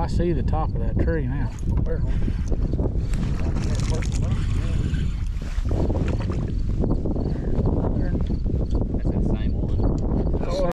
I see the top of that tree now.